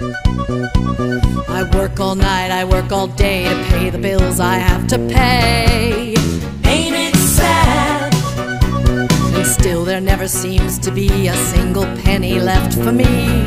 I work all night, I work all day to pay the bills I have to pay. Ain't it sad? And still there never seems to be a single penny left for me.